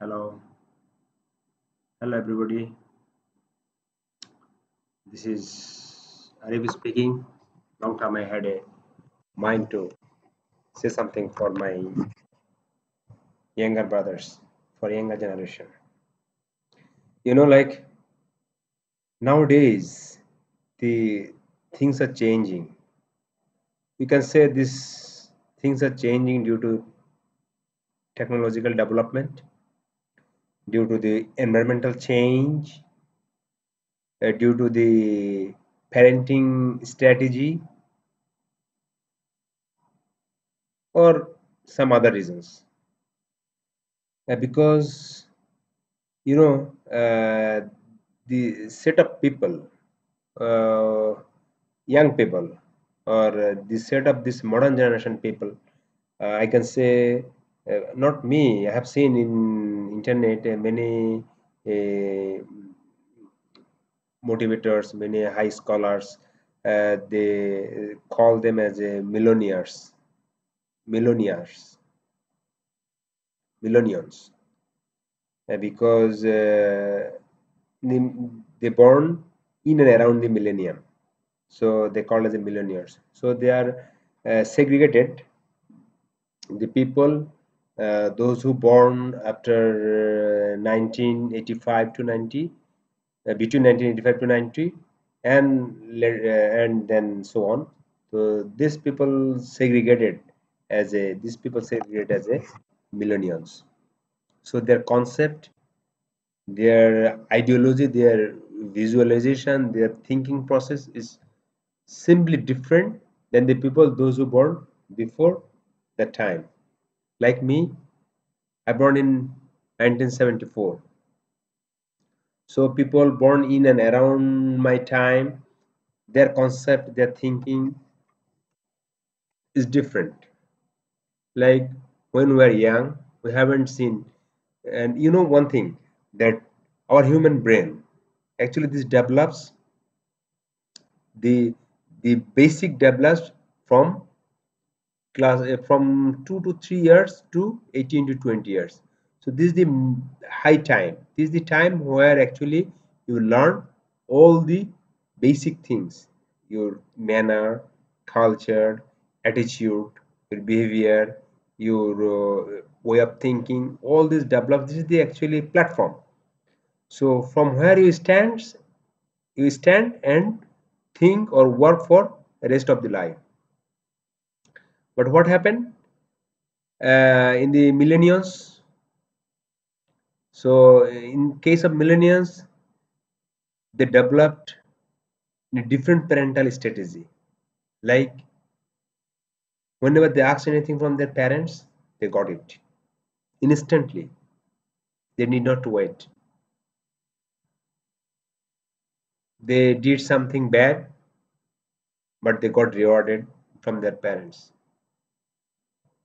Hello, hello everybody. This is Arif speaking. Long time I had a mind to say something for my younger brothers, for younger generation. You know, like nowadays the things are changing. you can say these things are changing due to technological development, due to the environmental change, uh, due to the parenting strategy or some other reasons. Uh, because you know uh, the set of people uh, young people or uh, the set of this modern generation people uh, i can say not me i have seen in internet many uh, motivators, many high scholars, uh, they call them as a millionaires, millionaires, millennials, uh, because they, they born in and around the millennium, so they call as a millionaires. So they are uh, segregated. The people, uh, those who born after 1985 uh, to 90 uh, between 1985 to 90 and and then so on. So these people segregated as a these people segregated as a millennials. So their concept their ideology their visualization their thinking process is simply different than the people those who born before that time like me i born in 1974 so people born in and around my time their concept their thinking is different. Like when we are young we haven't seen and you know one thing that our human brain actually this develops the the basic develops from class uh, from 2 to 3 years to 18 to 20 years. So this is the high time. This is the time where actually you learn all the basic things. Your manner culture attitude your behavior your uh, way of thinking all this develop. This is the actually platform. So from where you stand you stand and think or work for the rest of the life but what happened uh, in the millennials so in case of millennials, they developed a different parental strategy. Like whenever they asked anything from their parents, they got it instantly. They need not to wait. They did something bad, but they got rewarded from their parents.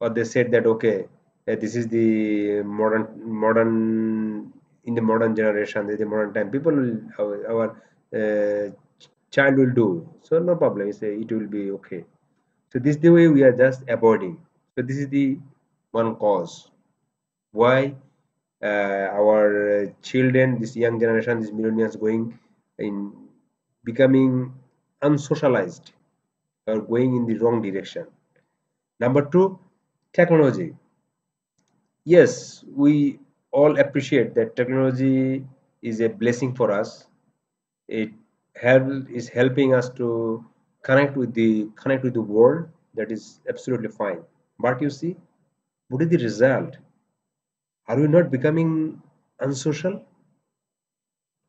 Or they said that okay, uh, this is the modern modern in the modern generation the modern time. People will, our, our uh, child will do. So no problem. Say it will be okay. So this is the way we are just avoiding. So this is the one cause why uh, our children this young generation these millennials going in becoming unsocialized or going in the wrong direction. Number two technology. Yes we all appreciate that technology is a blessing for us. It help, is helping us to connect with the connect with the world. That is absolutely fine. But you see what is the result? Are we not becoming unsocial?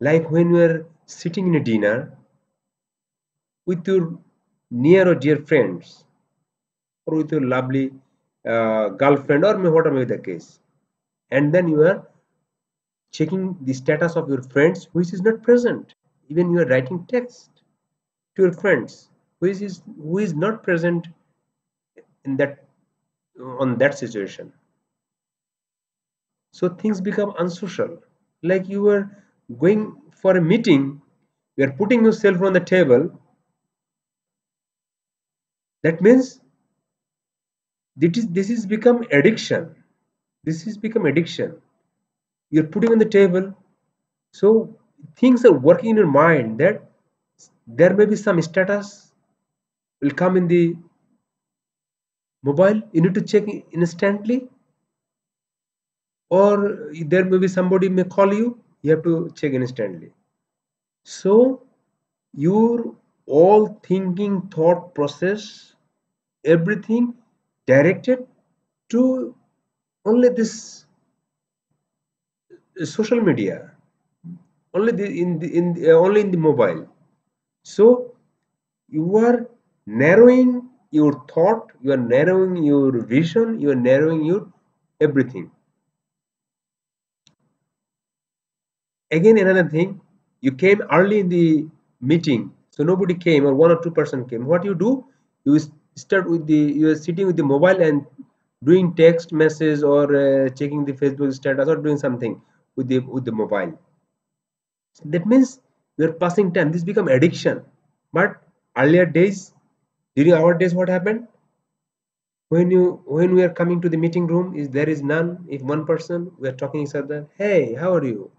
Like when we are sitting in a dinner with your near or dear friends or with your lovely uh, girlfriend or whatever may be the case. And then you are checking the status of your friends which is not present. Even you are writing text to your friends which is who is not present in that on that situation. So things become unsocial. Like you are going for a meeting you are putting yourself on the table. That means this is this is become addiction. This is become addiction. You're putting on the table. So things are working in your mind that there may be some status will come in the mobile. You need to check instantly. Or there may be somebody may call you. You have to check instantly. So your all thinking thought process everything directed to only this social media only the, in the in the, uh, only in the mobile. So you are narrowing your thought you are narrowing your vision you are narrowing your everything. Again another thing you came early in the meeting so nobody came or one or two person came. What you do you start with the you are sitting with the mobile and doing text message or uh, checking the facebook status or doing something with the with the mobile. That means we are passing time. This become addiction. But earlier days during our days what happened? When you when we are coming to the meeting room is there is none. If one person we are talking each other hey how are you?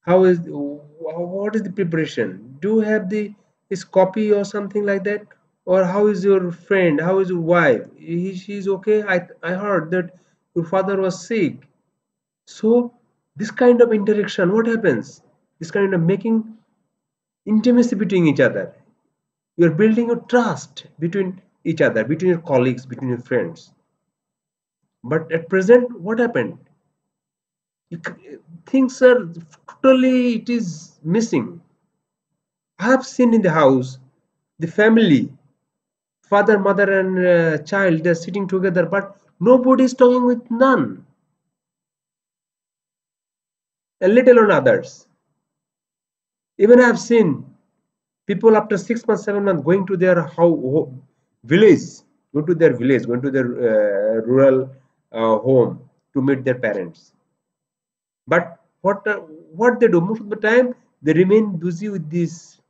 How is what is the preparation? Do you have the his copy or something like that or how is your friend? How is your wife? He, she's okay? I i heard that your father was sick. So this kind of interaction what happens? This kind of making intimacy between each other. You're building a trust between each other between your colleagues between your friends. But at present what happened? You, things are totally it is missing. I have seen in the house the family father mother and uh, child they're sitting together but nobody is talking with none. And little on others. Even i have seen people after six months seven months going to their how village go to their village going to their uh, rural uh, home to meet their parents. But what uh, what they do? Most of the time they remain busy with this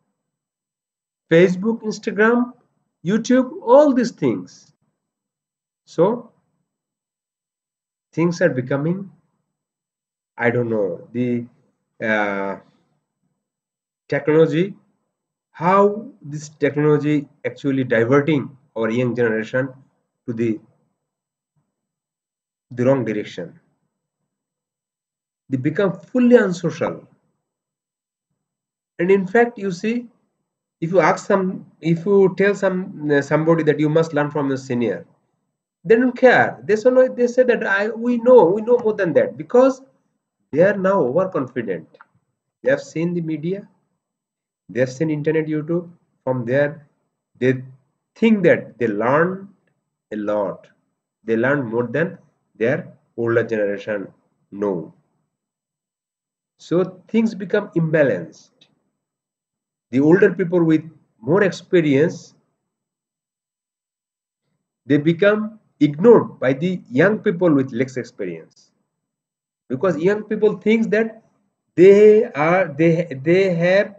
facebook instagram youtube all these things. So things are becoming i don't know the uh, technology how this technology actually diverting our young generation to the the wrong direction. They become fully unsocial. And in fact you see if you ask some if you tell some uh, somebody that you must learn from your senior they don't care. They say no they say that i we know we know more than that because they are now overconfident. They have seen the media they have seen internet youtube. From there they think that they learn a lot. They learn more than their older generation know. So things become imbalanced the older people with more experience they become ignored by the young people with less experience. Because young people think that they are they they have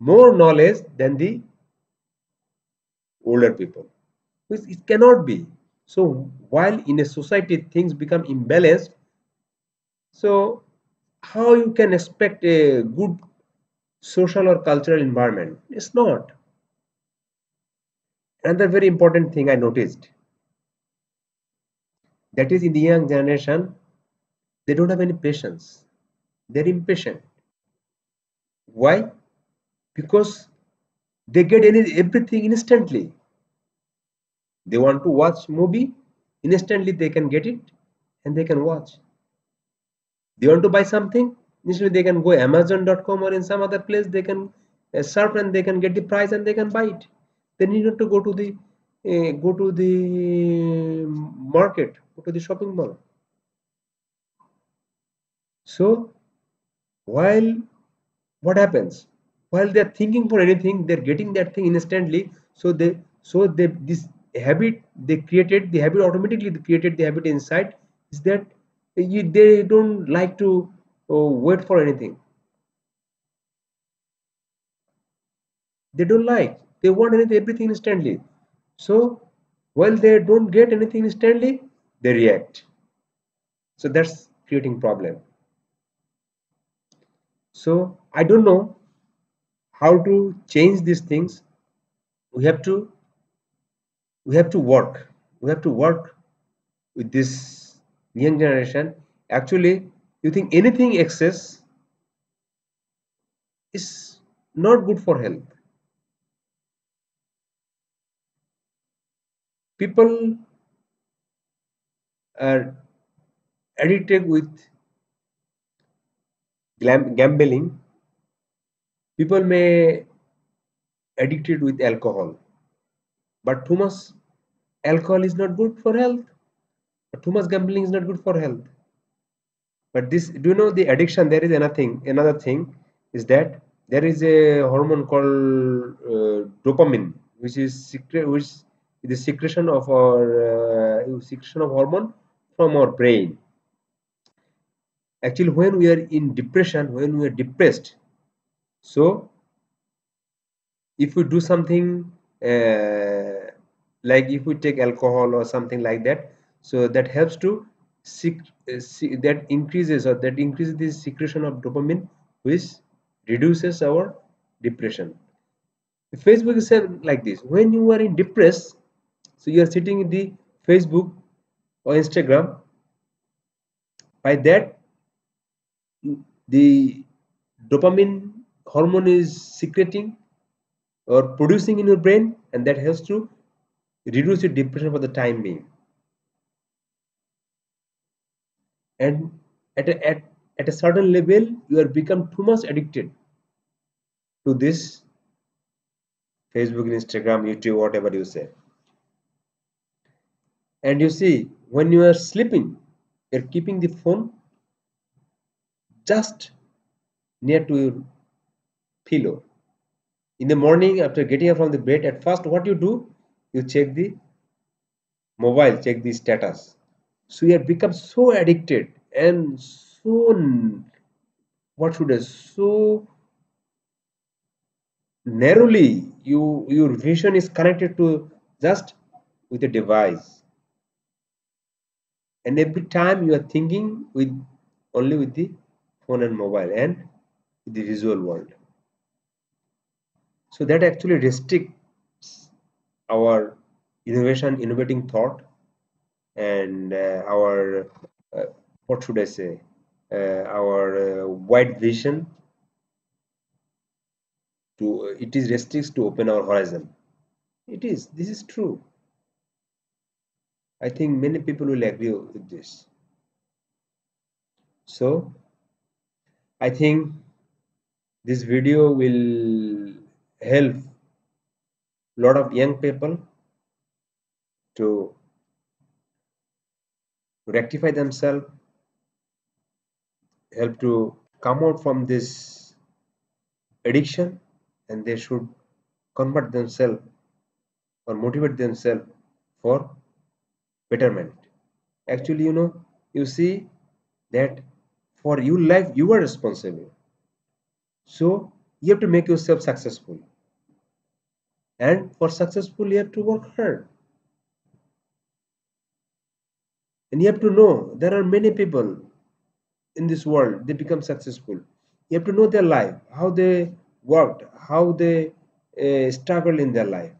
more knowledge than the older people which it cannot be. So while in a society things become imbalanced so how you can expect a good social or cultural environment. It's not. Another very important thing i noticed that is in the young generation they don't have any patience. They're impatient. Why? Because they get any everything instantly. They want to watch movie instantly they can get it and they can watch. They want to buy something instantly they can go amazon.com or in some other place they can uh, surf and they can get the price and they can buy it. They need not to go to the uh, go to the market go to the shopping mall. So while what happens? While they're thinking for anything they're getting that thing instantly. So they so they this habit they created the habit automatically they created the habit inside is that you, they don't like to uh, wait for anything. They don't like. They want anything everything instantly. So while they don't get anything instantly they react. So that's creating problem. So i don't know how to change these things. We have to we have to work. We have to work with this young generation. Actually you think anything excess is not good for health. People are addicted with gambling. People may addicted with alcohol. But too much alcohol is not good for health. Too much gambling is not good for health but this do you know the addiction? There is another thing another thing is that there is a hormone called uh, dopamine which is secret which is the secretion of our uh, secretion of hormone from our brain. Actually when we are in depression when we are depressed so if we do something uh, like if we take alcohol or something like that so that helps to Eh, that increases or that increases the secretion of dopamine which reduces our depression. Facebook is like this when you are in depressed so you are sitting in the facebook or instagram. By that the dopamine hormone is secreting or producing in your brain and that helps to reduce your depression for the time being and at a, at, at a certain level you are become too much addicted to this facebook instagram youtube whatever you say. And you see when you are sleeping you're keeping the phone just near to your pillow. In the morning after getting up from the bed at first what you do? You check the mobile check the status so you have become so addicted and so what should I so narrowly you your vision is connected to just with a device. And every time you are thinking with only with the phone and mobile and the visual world. So that actually restricts our innovation innovating thought and uh, our uh, what should i say? Uh, our wide vision to it is restricts to open our horizon. It is. This is true. I think many people will agree with this. So I think this video will help a lot of young people to rectify themselves help to come out from this addiction and they should convert themselves or motivate themselves for betterment. Actually you know you see that for your life you are responsible. So you have to make yourself successful. And for successful you have to work hard and you have to know there are many people in this world they become successful. You have to know their life how they worked how they uh, struggle in their life.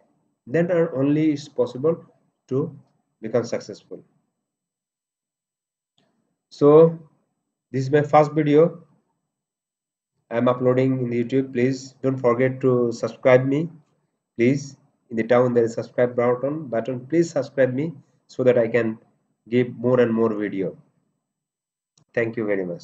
Then only it's possible to become successful. So this is my first video. I'm uploading in youtube. Please don't forget to subscribe me. Please in the down there is subscribe button button. Please subscribe me so that i can give more and more video. Thank you very much